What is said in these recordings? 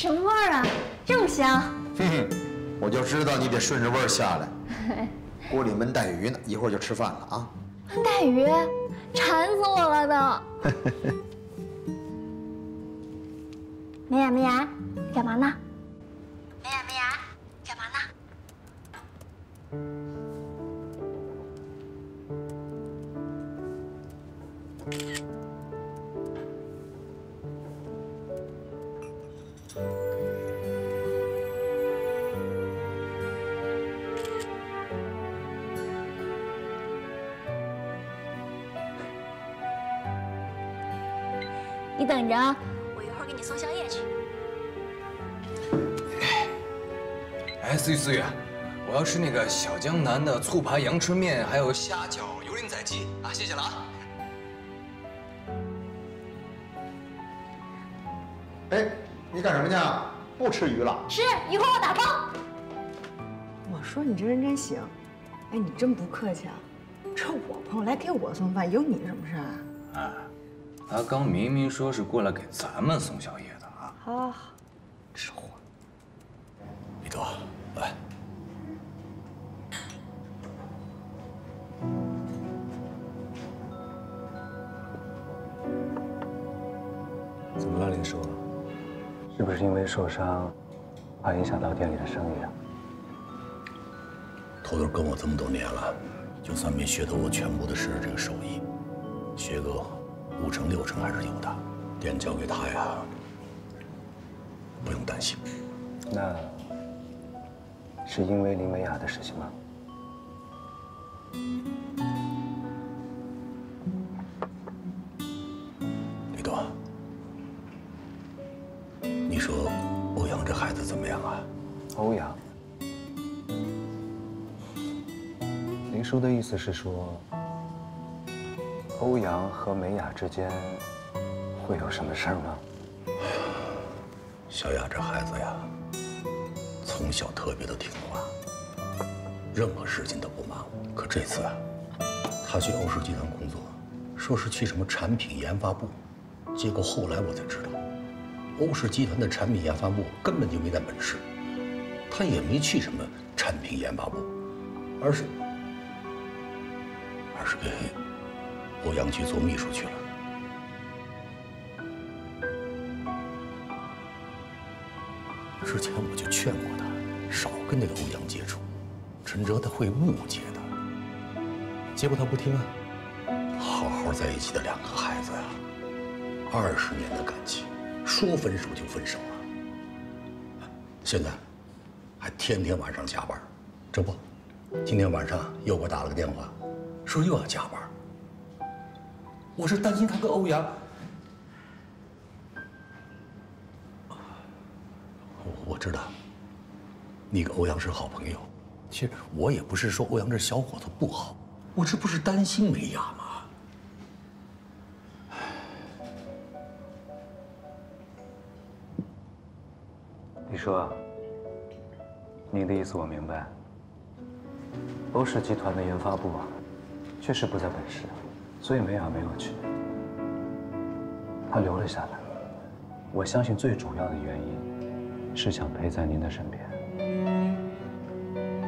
什么味儿啊？这么香？哼哼，我就知道你得顺着味儿下来。锅里焖带鱼呢，一会儿就吃饭了啊。带鱼，馋死我了都。美雅，美雅，干嘛呢？美雅，美雅，干嘛呢？你等着啊，我一会儿给你送宵夜去。哎，思雨思雨，我要吃那个小江南的醋扒阳春面，还有虾饺油淋仔鸡啊！谢谢了啊。哎，你干什么去？不吃鱼了？吃，一会儿我打包。我说你这人真行，哎，你真不客气啊。这我朋友来给我送饭，有你什么事啊？啊。他刚明明说是过来给咱们送宵夜的啊！好，好，好，吃货。李多，来。怎么了，林叔？是不是因为受伤，怕影响到店里的生意啊？头头跟我这么多年了，就算没学得我全部的是这个手艺，学个。五成六成还是有的，店交给他呀，不用担心。那是因为林美雅的事情吗？李多，你说欧阳这孩子怎么样啊？欧阳，林叔的意思是说。欧阳和美雅之间会有什么事儿吗？小雅这孩子呀，从小特别的听话，任何事情都不忙。可这次啊，他去欧氏集团工作，说是去什么产品研发部，结果后来我才知道，欧氏集团的产品研发部根本就没那本事，他也没去什么产品研发部，而是而是给。欧阳去做秘书去了。之前我就劝过他，少跟那个欧阳接触，陈哲他会误解的。结果他不听啊，好好在一起的两个孩子呀，二十年的感情，说分手就分手了。现在还天天晚上加班，这不，今天晚上又给我打了个电话，说又要加班。我是担心他跟欧阳，我我知道，你跟欧阳是好朋友。其实我也不是说欧阳这小伙子不好，我这不是担心美雅吗？你说，你的意思我明白。欧氏集团的研发部确实不在本市。所以美雅没有去，她留了下来。我相信最主要的原因是想陪在您的身边，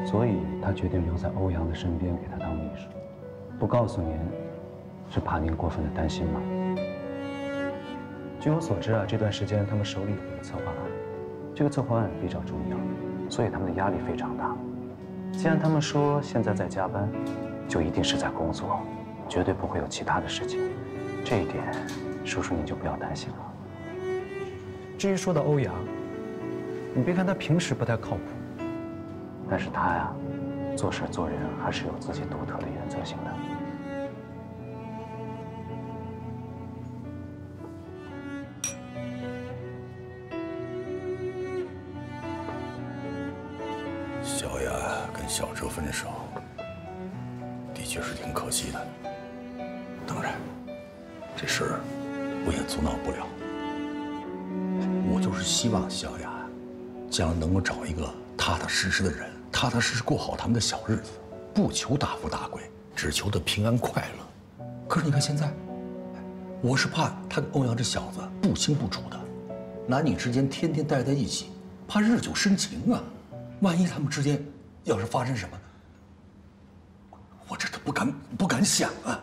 所以她决定留在欧阳的身边，给他当秘书。不告诉您，是怕您过分的担心吗？据我所知啊，这段时间他们手里有一个策划案，这个策划案比较重要，所以他们的压力非常大。既然他们说现在在加班，就一定是在工作。绝对不会有其他的事情，这一点，叔叔您就不要担心了。至于说到欧阳，你别看他平时不太靠谱，但是他呀，做事做人还是有自己独特的原则性的。将来能够找一个踏踏实实的人，踏踏实实过好他们的小日子，不求大富大贵，只求得平安快乐。可是你看现在，我是怕他跟欧阳这小子不清不楚的，男女之间天天待在一起，怕日久生情啊。万一他们之间要是发生什么，我这都不敢不敢想啊。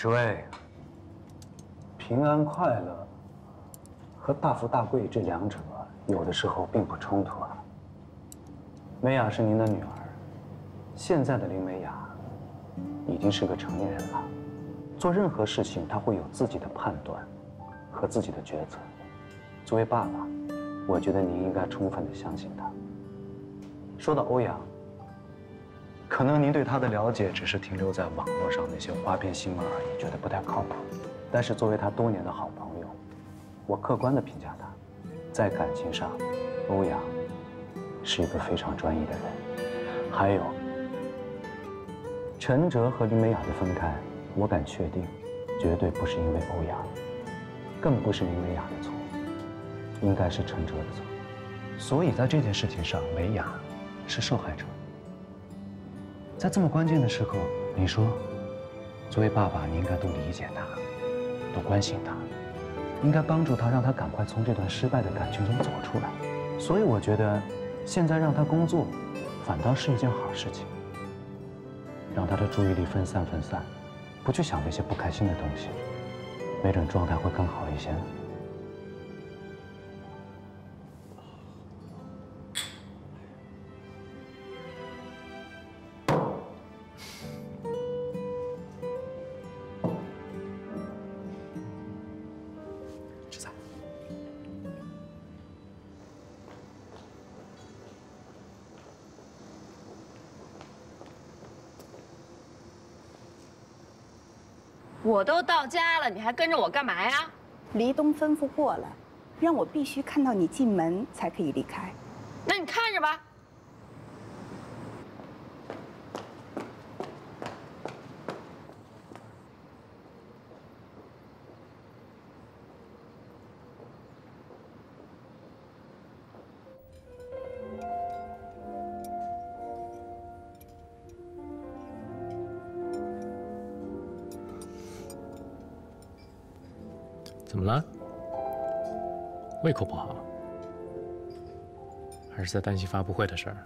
李侍卫，平安快乐和大富大贵这两者有的时候并不冲突啊。美雅是您的女儿，现在的林美雅已经是个成年人了，做任何事情她会有自己的判断和自己的抉择。作为爸爸，我觉得您应该充分的相信她。说到欧阳。可能您对他的了解只是停留在网络上那些花边新闻而已，觉得不太靠谱。但是作为他多年的好朋友，我客观的评价他，在感情上，欧阳是一个非常专一的人。还有，陈哲和林美雅的分开，我敢确定，绝对不是因为欧阳，更不是林美雅的错，应该是陈哲的错。所以在这件事情上，美雅是受害者。在这么关键的时刻，你说，作为爸爸，你应该多理解他，多关心他，应该帮助他，让他赶快从这段失败的感情中走出来。所以我觉得，现在让他工作，反倒是一件好事情。让他的注意力分散分散，不去想那些不开心的东西，没准状态会更好一些。了，你还跟着我干嘛呀？黎东吩咐过了，让我必须看到你进门才可以离开。那你看着吧。怎么了？胃口不好，还是在担心发布会的事儿？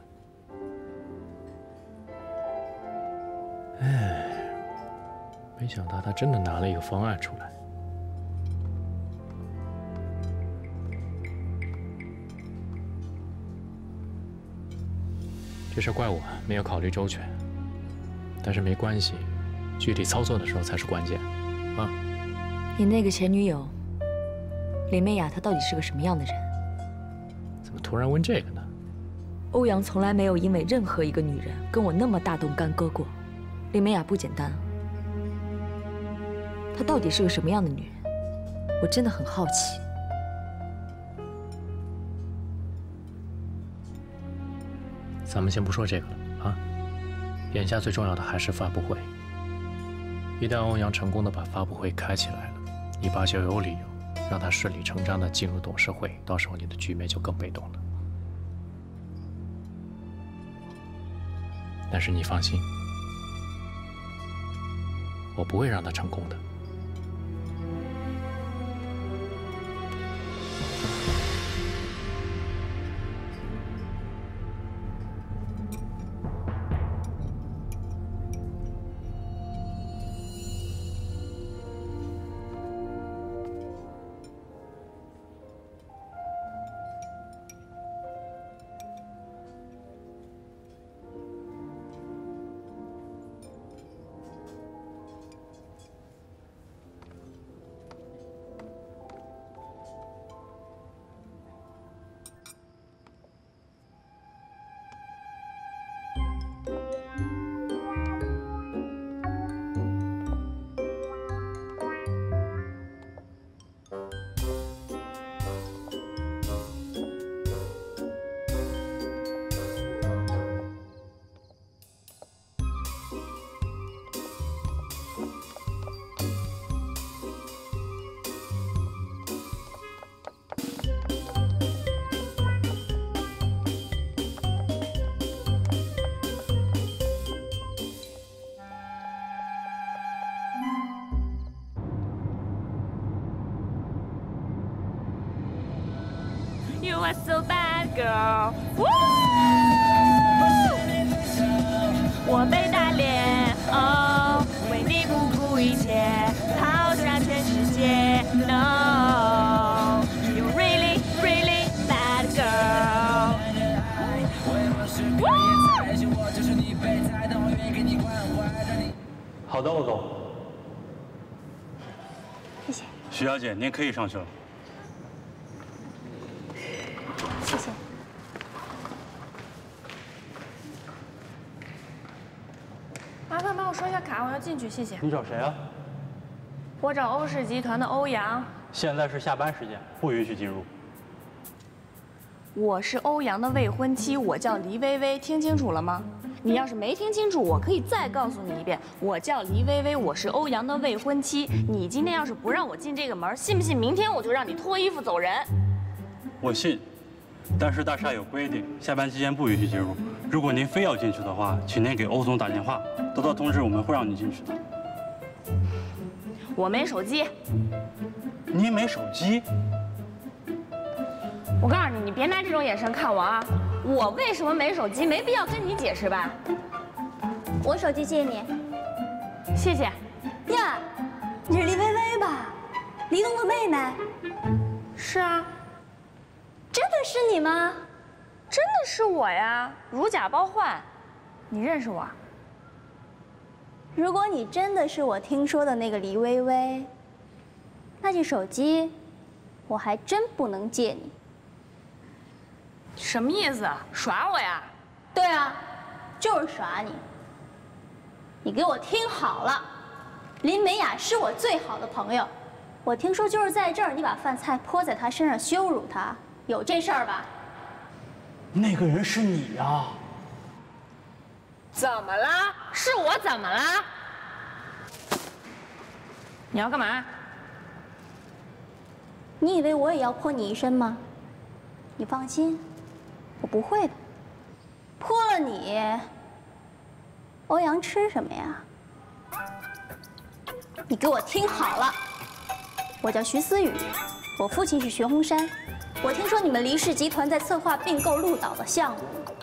哎，没想到他真的拿了一个方案出来。这事怪我没有考虑周全，但是没关系，具体操作的时候才是关键，啊！你那个前女友林美雅，她到底是个什么样的人？怎么突然问这个呢？欧阳从来没有因为任何一个女人跟我那么大动干戈过。林美雅不简单，她到底是个什么样的女人？我真的很好奇。咱们先不说这个了啊，眼下最重要的还是发布会。一旦欧阳成功的把发布会开起来了。你爸就有理由让他顺理成章的进入董事会，到时候你的局面就更被动了。但是你放心，我不会让他成功的。Bad girl。我被打脸，哦，为你不顾一切，抛下全世界。No, you really, really bad girl。好的，欧总。谢谢。徐小姐，您可以上去了。谢谢。麻烦帮我要进去，谢谢。你找谁啊？我找欧氏集团的欧阳。现在是下班时间，不允许进入。我是欧阳的未婚妻，我叫黎薇薇，听清楚了吗？你要是没听清楚，我可以再告诉你一遍，我叫黎薇薇，我是欧阳的未婚妻。你今天要是不让我进这个门，信不信明天我就让你脱衣服走人？我信，但是大厦有规定，下班期间不允许进入。如果您非要进去的话，请您给欧总打电话，得到通知我们会让你进去的。我没手机。你没手机？我告诉你，你别拿这种眼神看我啊！我为什么没手机？没必要跟你解释吧？我手机借你。谢谢。呀，你是黎薇薇吧？黎东的妹妹。是啊。真的是你吗？真的是我呀，如假包换。你认识我？如果你真的是我听说的那个黎薇薇，那这手机我还真不能借你。什么意思？耍我呀？对啊，就是耍你。你给我听好了，林美雅是我最好的朋友。我听说就是在这儿，你把饭菜泼在她身上羞辱她，有这事儿吧？那个人是你呀？怎么了？是我怎么了？你要干嘛？你以为我也要泼你一身吗？你放心，我不会的。泼了你，欧阳吃什么呀？你给我听好了，我叫徐思雨，我父亲是徐洪山。我听说你们黎氏集团在策划并购鹿岛的项目，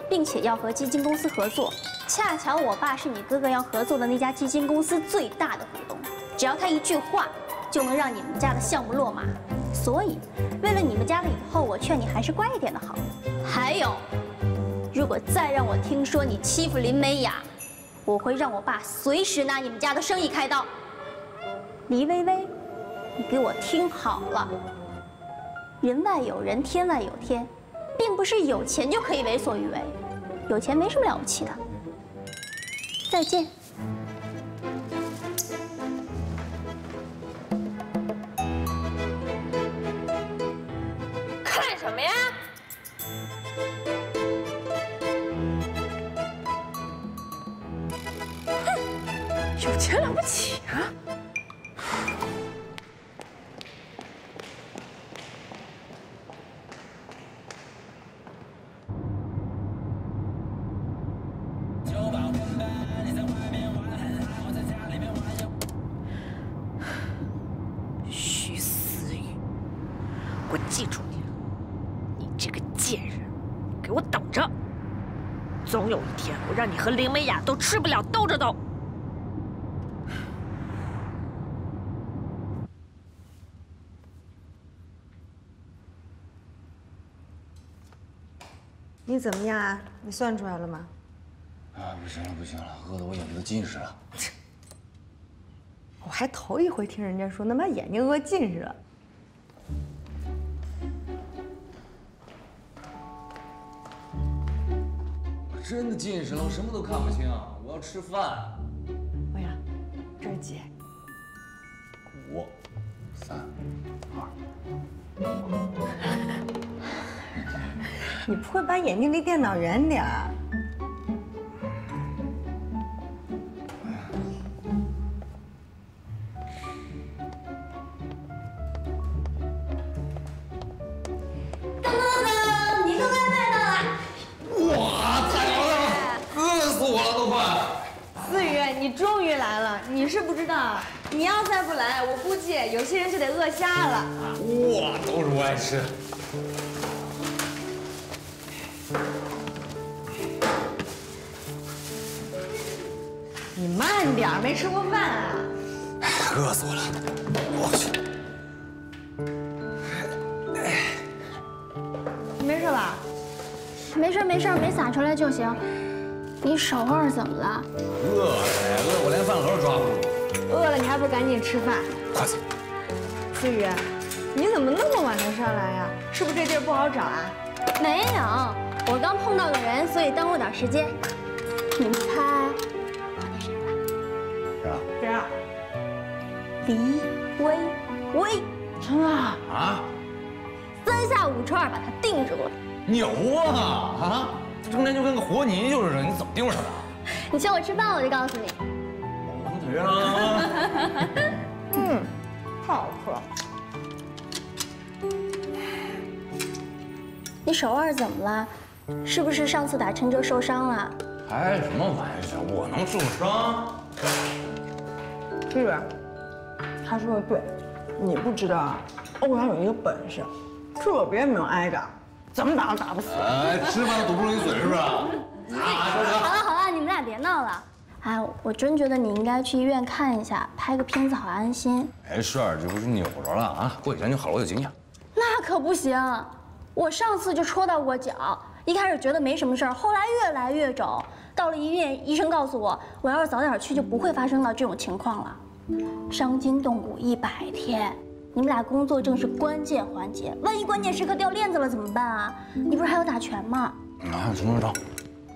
并且要和基金公司合作。恰巧我爸是你哥哥要合作的那家基金公司最大的股东，只要他一句话，就能让你们家的项目落马。所以，为了你们家的以后，我劝你还是乖一点的好。还有，如果再让我听说你欺负林美雅，我会让我爸随时拿你们家的生意开刀。黎薇薇，你给我听好了。人外有人，天外有天，并不是有钱就可以为所欲为。有钱没什么了不起的。再见。看什么呀？林美雅都吃不了兜着走。你怎么样啊？你算出来了吗？啊，不行了，不行了，饿得我眼睛都近视了。我还头一回听人家说能把眼睛饿近视了。真的近视了，我什么都看不清。我要吃饭。欧阳，这是几？五、三、二。你不会把眼睛离电脑远点儿？吃，你慢点，没吃过饭啊！饿死我了，我去。哎，你没事吧？没事没事，没洒出来就行。你手腕怎么了？饿了呀，饿我连饭盒都抓不住。饿了，你还不赶紧吃饭？快走，思雨。你怎么那么晚才上来呀？是不是这地儿不好找啊？没有，我刚碰到个人，所以耽误点时间。你们猜碰见谁了？谁啊，谁啊？黎微微，真的？啊？三下五除二把他定住了。牛啊！啊！中间就跟个活泥鳅似的，你怎么盯着他的？你请我吃饭，我就告诉你。猛腿啊！嗯，太好吃你手腕怎么了？是不是上次打陈哲受伤了？开什么玩笑？我能受伤？思雨，他说的对，你不知道啊，欧阳有一个本事，特别没有挨打，怎么打都打不死。哎，吃饭堵不住你嘴是不是？好了好了，你们俩别闹了。哎，我真觉得你应该去医院看一下，拍个片子好安心。没事儿，这不是扭着了啊，过几天就好了，我有经验。那可不行，我上次就戳到过脚，一开始觉得没什么事儿，后来越来越肿。到了医院，医生告诉我，我要是早点去，就不会发生到这种情况了。伤筋动骨一百天，你们俩工作正是关键环节，万一关键时刻掉链子了怎么办啊？你不是还要打拳吗？啊，成成成，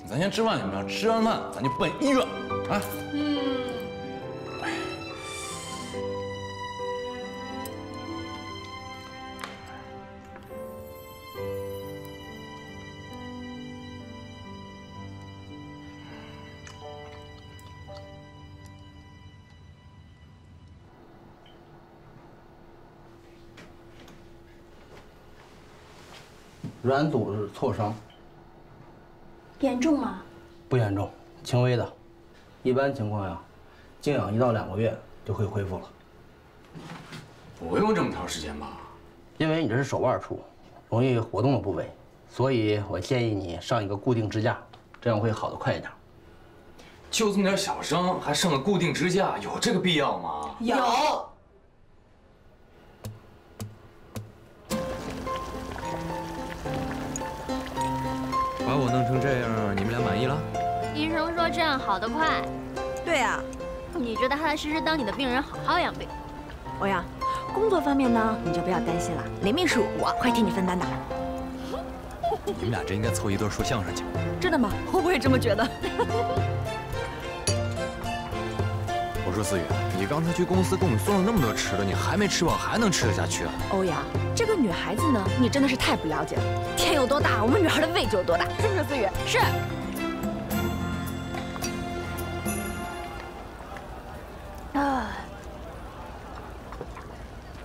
咱先吃饭行不行？吃完饭咱就奔医院，啊。嗯。软组织挫伤，严重吗？不严重，轻微的，一般情况下，静养一到两个月就可以恢复了。不用这么长时间吧？因为你这是手腕处，容易活动的部位，所以我建议你上一个固定支架，这样会好的快一点。就这么点小伤，还上个固定支架，有这个必要吗？有。好得快。对呀，你就踏踏实实当你的病人，好好养病。欧阳，工作方面呢，你就不要担心了，林秘书我会替你分担的。你们俩真应该凑一对说相声去。真的吗？我也这么觉得。我说思雨，你刚才去公司给我们送了那么多吃的，你还没吃饱，还能吃得下去啊？欧阳，这个女孩子呢，你真的是太不了解了。天有多大，我们女孩的胃就有多大，是不是思雨？是。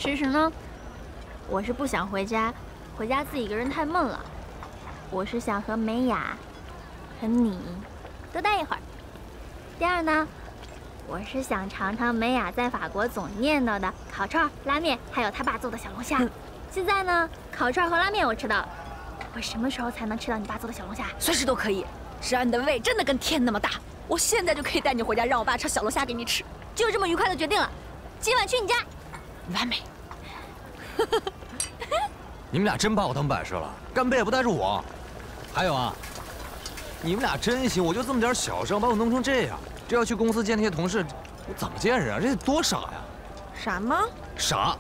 其实呢，我是不想回家，回家自己一个人太闷了。我是想和美雅，和你多待一会儿。第二呢，我是想尝尝美雅在法国总念叨的烤串、拉面，还有她爸做的小龙虾。现在呢，烤串和拉面我吃到了，我什么时候才能吃到你爸做的小龙虾？随时都可以。只要你的胃真的跟天那么大，我现在就可以带你回家，让我爸炒小龙虾给你吃。就这么愉快的决定了，今晚去你家，完美。你们俩真把我当摆设了，干杯也不带着我。还有啊，你们俩真行，我就这么点小伤，把我弄成这样，这要去公司见那些同事，我怎么见人啊？这得多傻呀！傻吗？傻。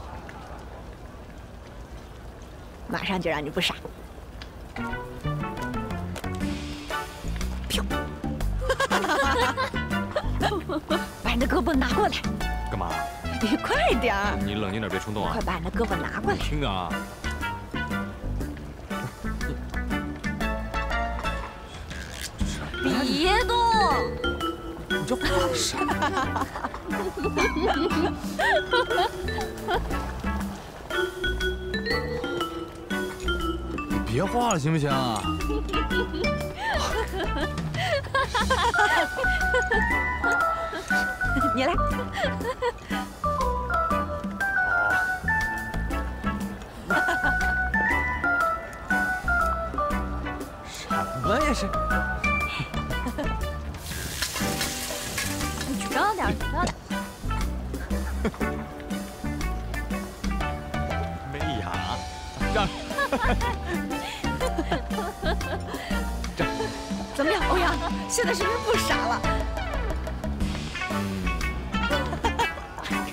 马上就让你不傻。把你的胳膊拿过来。干嘛？你快点儿！你冷静点，别冲动啊！快把你的胳膊拿过来。听着啊。别动！你这画的啥？你别画了，行不行？你来。什么呀是？亮，挺漂亮。美雅，让 怎么样，欧阳？现在是不是不傻了？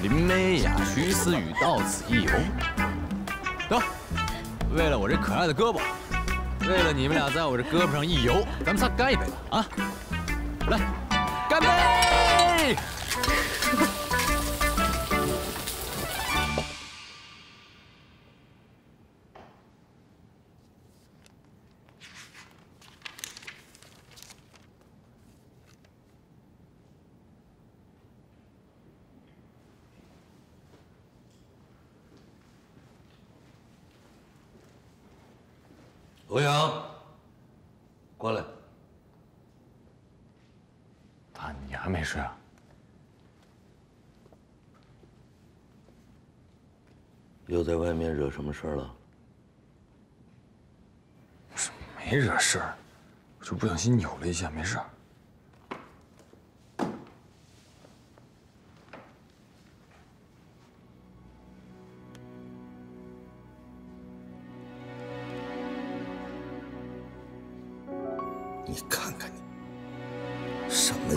林美雅、徐思雨到此一游。得，为了我这可爱的胳膊，为了你们俩在我这胳膊上一游，咱们仨干一杯吧！啊，欧阳，过来。爸，你还没睡啊？又在外面惹什么事儿了？没惹事儿，我就不小心扭了一下，没事儿。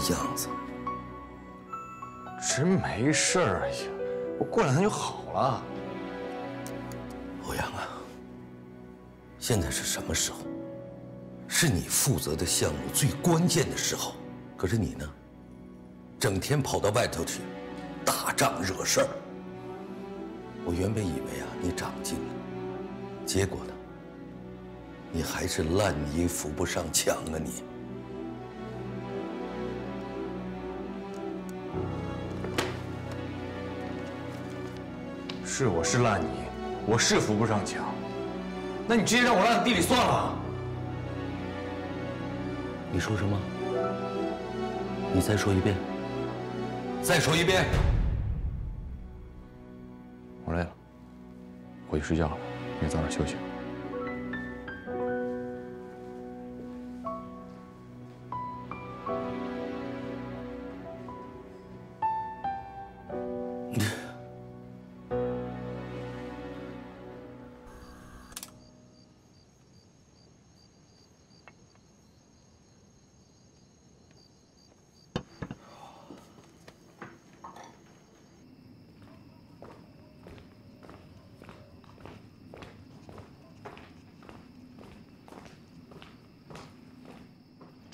样子？真没事儿呀，我过两天就好了。欧阳啊，现在是什么时候？是你负责的项目最关键的时候。可是你呢，整天跑到外头去打仗惹事儿。我原本以为啊，你长进了，结果呢，你还是烂泥扶不上墙啊你！是我是烂泥，我是扶不上墙。那你直接让我烂在地里算了。你说什么？你再说一遍。再说一遍。我累了，回去睡觉了，你也早点休息。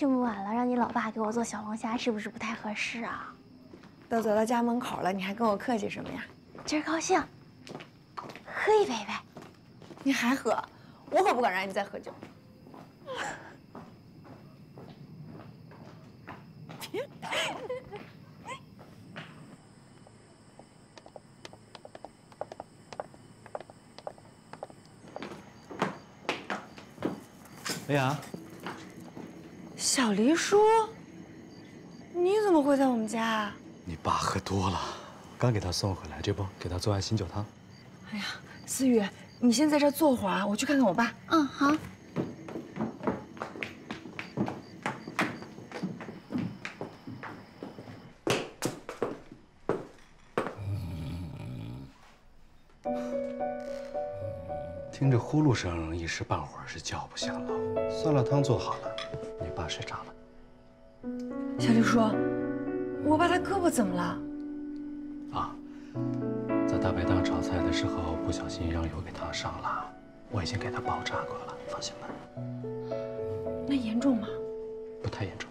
这么晚了，让你老爸给我做小龙虾，是不是不太合适啊？都走到家门口了，你还跟我客气什么呀？今儿高兴，喝一杯呗。你还喝？我可不敢让你再喝酒。美雅，小黎叔，你怎么会在我们家啊？你爸喝多了，刚给他送回来，这不给他做完醒酒汤。哎呀，思雨，你先在这儿坐会儿啊，我去看看我爸。嗯，好。听着呼噜声，一时半会儿是叫不醒了。酸辣汤做好了，你爸睡着了。小刘叔，我爸他胳膊怎么了？啊，在大排档炒菜的时候不小心让油给烫伤了，我已经给他包扎过了，放心吧。那严重吗？不太严重，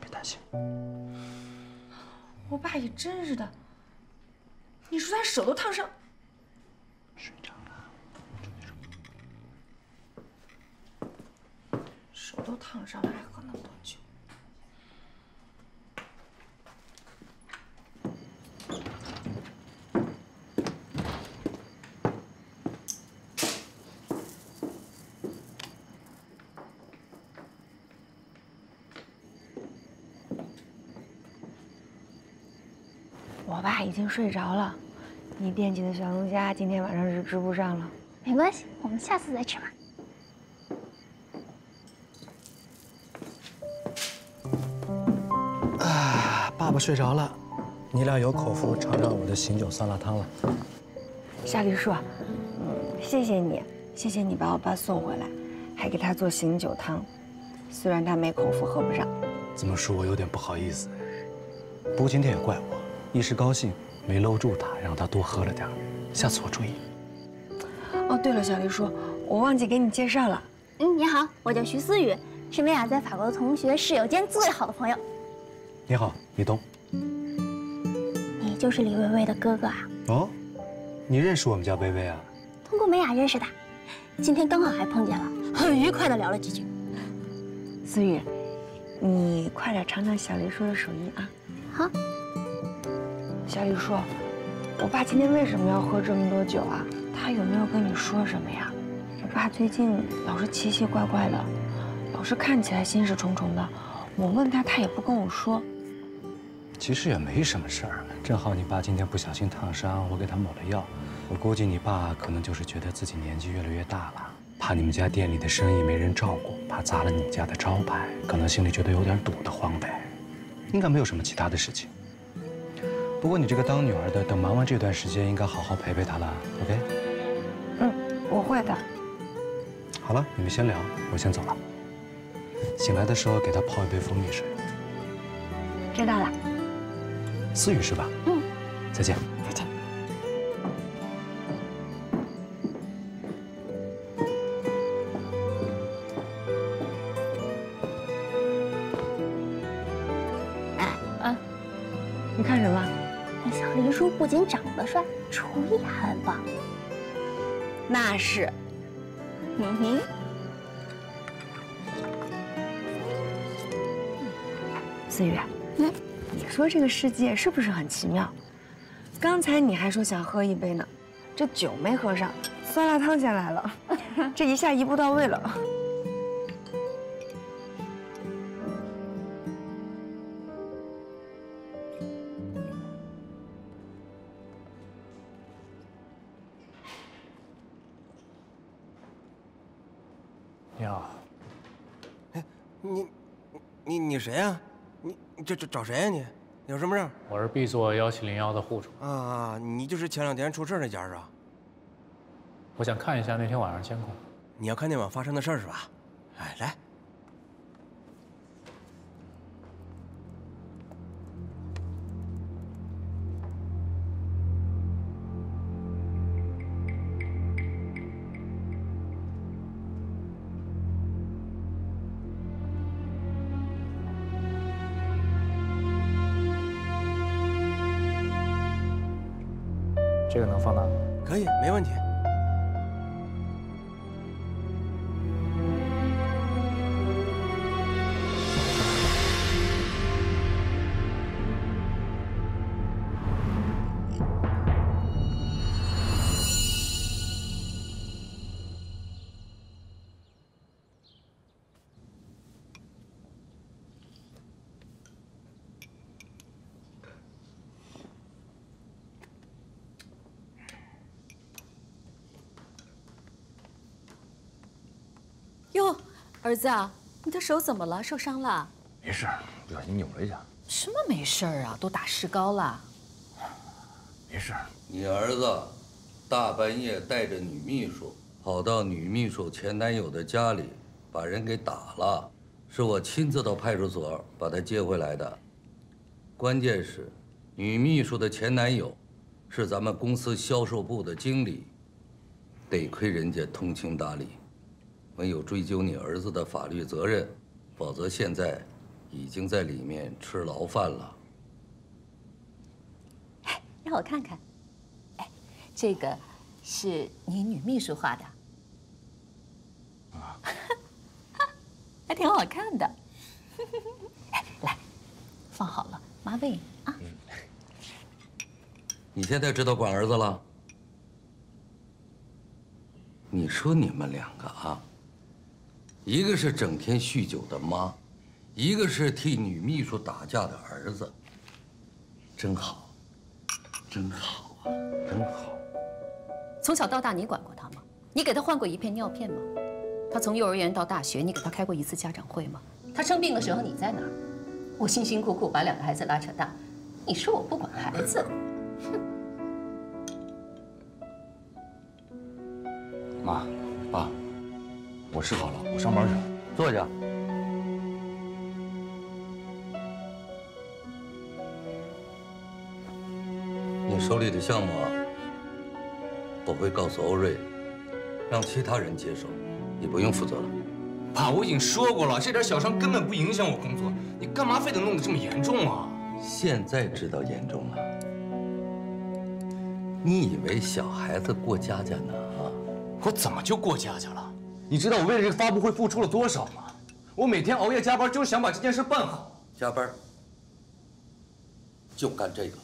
别担心。我爸也真是的，你说他手都烫伤。睡着了。手都烫伤了，还喝那么多酒？我爸已经睡着了，你惦记的小龙虾今天晚上是吃不上了。没关系，我们下次再吃吧。啊，爸爸睡着了，你俩有口福尝尝我的醒酒酸辣汤了。夏丽树，嗯，谢谢你，谢谢你把我爸送回来，还给他做醒酒汤。虽然他没口福，喝不上。这么说，我有点不好意思。不过今天也怪我，一时高兴没搂住他，让他多喝了点下次我注意。哦，对了，小丽叔，我忘记给你介绍了。嗯，你好，我叫徐思雨，是美雅在法国的同学、室友兼最好的朋友。你好，李东。你就是李薇薇的哥哥啊？哦，你认识我们家薇薇啊？通过美雅认识的，今天刚好还碰见了，很愉快的聊了几句。思雨，你快点尝尝小丽叔的手艺啊！好。小李叔，我爸今天为什么要喝这么多酒啊？他有没有跟你说什么呀？我爸最近老是奇奇怪怪的，老是看起来心事重重的。我问他，他也不跟我说。其实也没什么事儿，正好你爸今天不小心烫伤，我给他抹了药。我估计你爸可能就是觉得自己年纪越来越大了，怕你们家店里的生意没人照顾，怕砸了你家的招牌，可能心里觉得有点堵得慌呗。应该没有什么其他的事情。不过你这个当女儿的，等忙完这段时间，应该好好陪陪她了。OK？嗯，我会的。好了，你们先聊，我先走了。醒来的时候给她泡一杯蜂蜜水。知道了。思雨是吧？嗯。再见。那是。嗯哼。思雨，嗯，你说这个世界是不是很奇妙？刚才你还说想喝一杯呢，这酒没喝上，酸辣汤先来了，这一下一步到位了。你你谁呀？你你这这找谁呀？你有什么事？我是 B 座幺七零幺的户主。啊，你就是前两天出事那家是吧？我想看一下那天晚上监控。你要看那晚发生的事是吧？哎，来。这个能放大吗？可以，没问题。儿子啊，你的手怎么了？受伤了？没事，不小心扭了一下。什么没事啊？都打石膏了。没事。你儿子大半夜带着女秘书跑到女秘书前男友的家里，把人给打了，是我亲自到派出所把他接回来的。关键是，女秘书的前男友是咱们公司销售部的经理，得亏人家通情达理。没有追究你儿子的法律责任，否则现在已经在里面吃牢饭了。让我看看，哎，这个是你女秘书画的，啊，还挺好看的。哎，来，放好了，妈喂你啊。你现在知道管儿子了？你说你们两个啊？一个是整天酗酒的妈，一个是替女秘书打架的儿子，真好，真好啊，真好。从小到大，你管过他吗？你给他换过一片尿片吗？他从幼儿园到大学，你给他开过一次家长会吗？他生病的时候你在哪儿？我辛辛苦苦把两个孩子拉扯大，你说我不管孩子？哼妈，爸，我吃好了，我上班去了。坐下。你手里的项目啊，我会告诉欧瑞，让其他人接手，你不用负责了。爸，我已经说过了，这点小伤根本不影响我工作，你干嘛非得弄得这么严重啊？现在知道严重了。你以为小孩子过家家呢？啊？我怎么就过家家了？你知道我为了这个发布会付出了多少吗？我每天熬夜加班，就是想把这件事办好。加班，就干这个。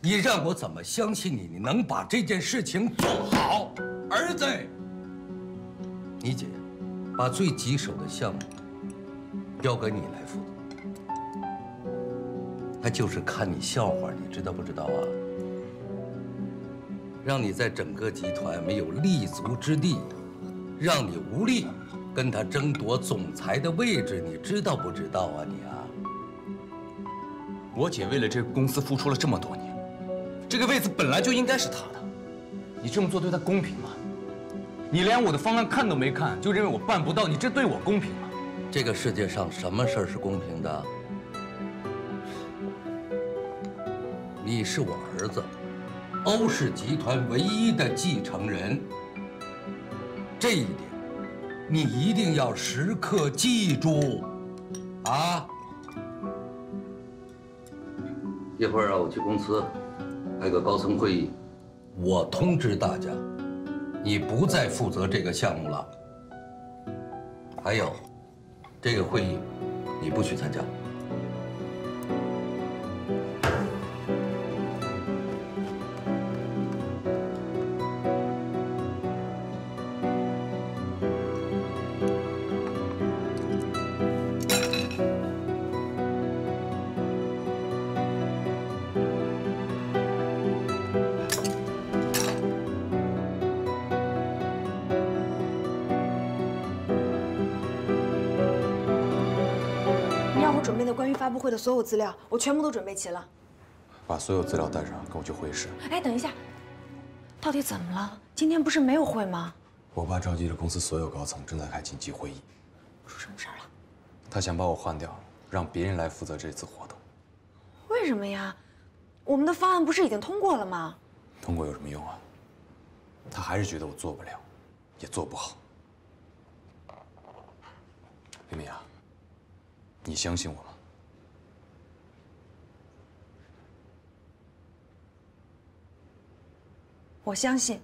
你让我怎么相信你？你能把这件事情做好？儿子，你姐把最棘手的项目交给你来负责，她就是看你笑话，你知道不知道啊？让你在整个集团没有立足之地，让你无力跟他争夺总裁的位置，你知道不知道啊？你啊！我姐为了这个公司付出了这么多年，这个位子本来就应该是她的。你这么做对她公平吗？你连我的方案看都没看，就认为我办不到，你这对我公平吗？这个世界上什么事儿是公平的？你是我儿子。欧氏集团唯一的继承人，这一点你一定要时刻记住，啊！一会儿啊，我去公司开个高层会议，我通知大家，你不再负责这个项目了。还有，这个会议你不许参加。的所有资料，我全部都准备齐了。把所有资料带上，跟我去会议室。哎，等一下，到底怎么了？今天不是没有会吗？我爸召集了公司所有高层，正在开紧急会议。出什么事了？他想把我换掉，让别人来负责这次活动。为什么呀？我们的方案不是已经通过了吗？通过有什么用啊？他还是觉得我做不了，也做不好。林明啊。你相信我吗？我相信。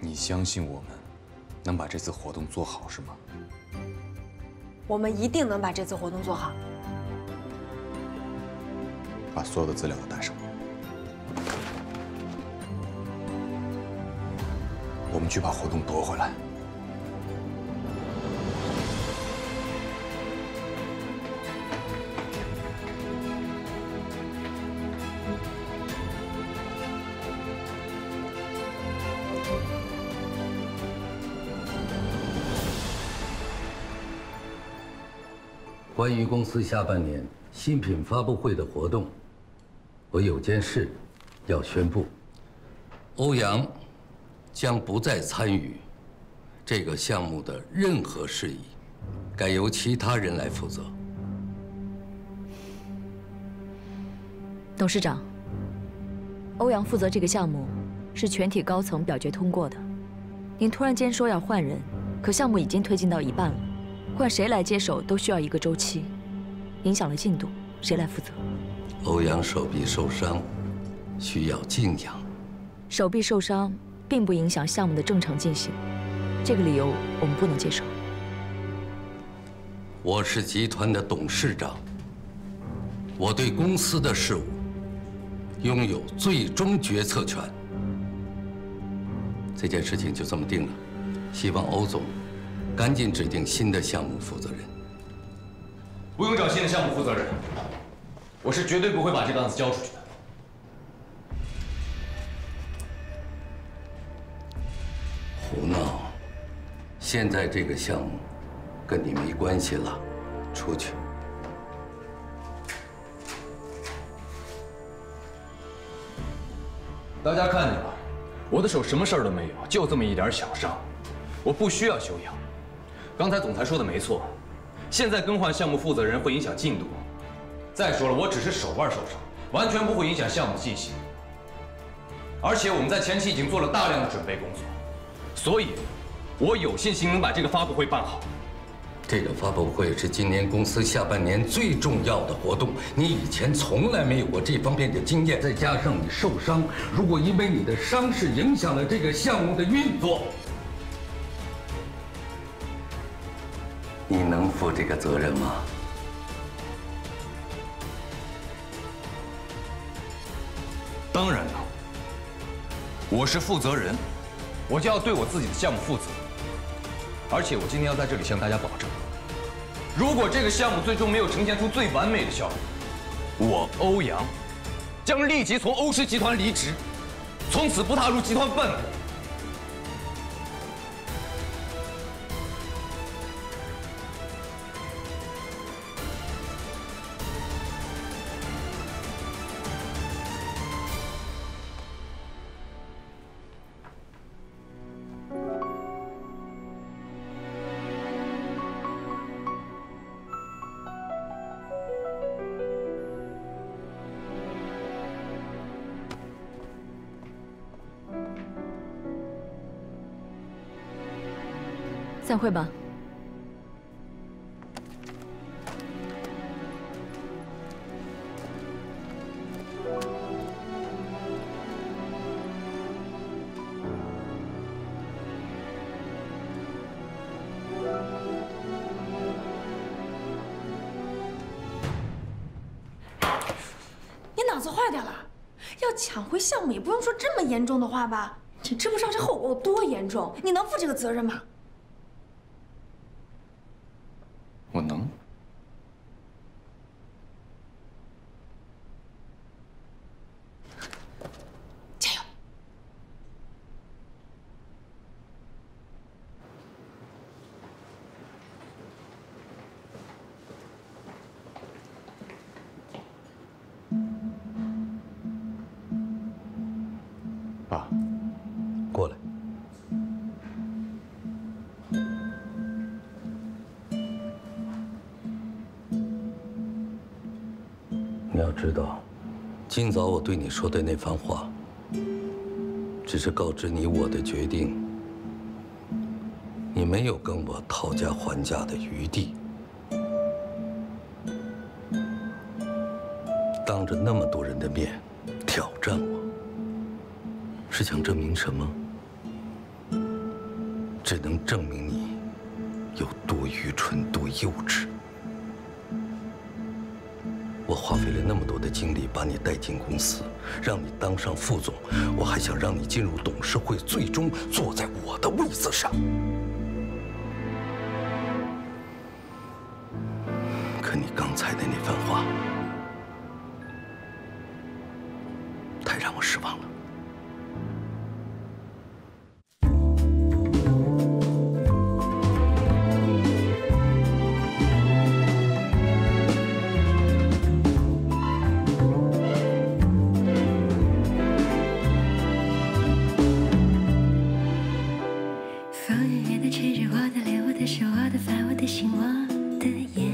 你相信我们能把这次活动做好是吗？我们一定能把这次活动做好。把所有的资料都带上。我们去把活动夺回来。关于公司下半年新品发布会的活动，我有件事要宣布：欧阳将不再参与这个项目的任何事宜，改由其他人来负责。董事长，欧阳负责这个项目是全体高层表决通过的。您突然间说要换人，可项目已经推进到一半了。换谁来接手都需要一个周期，影响了进度，谁来负责？欧阳手臂受伤，需要静养。手臂受伤并不影响项目的正常进行，这个理由我们不能接受。我是集团的董事长，我对公司的事务拥有最终决策权。这件事情就这么定了，希望欧总。赶紧指定新的项目负责人。不用找新的项目负责人，我是绝对不会把这个案子交出去的。胡闹！现在这个项目跟你没关系了，出去。大家看见了，我的手什么事儿都没有，就这么一点小伤，我不需要休养。刚才总裁说的没错，现在更换项目负责人会影响进度。再说了，我只是手腕受伤，完全不会影响项目进行。而且我们在前期已经做了大量的准备工作，所以，我有信心能把这个发布会办好。这个发布会是今年公司下半年最重要的活动，你以前从来没有过这方面的经验，再加上你受伤，如果因为你的伤势影响了这个项目的运作，你能负这个责任吗？当然能。我是负责人，我就要对我自己的项目负责。而且我今天要在这里向大家保证，如果这个项目最终没有呈现出最完美的效果，我欧阳将立即从欧诗集团离职，从此不踏入集团半步。散会吧。你脑子坏掉了？要抢回项目也不用说这么严重的话吧？你知不知道这后果有多严重？你能负这个责任吗？今早我对你说的那番话，只是告知你我的决定，你没有跟我讨价还价的余地。当着那么多人的面挑战我，是想证明什么？只能证明你有多愚蠢、多幼稚。花费了那么多的精力把你带进公司，让你当上副总，我还想让你进入董事会，最终坐在我的位子上。是，我的发，我的心，我的眼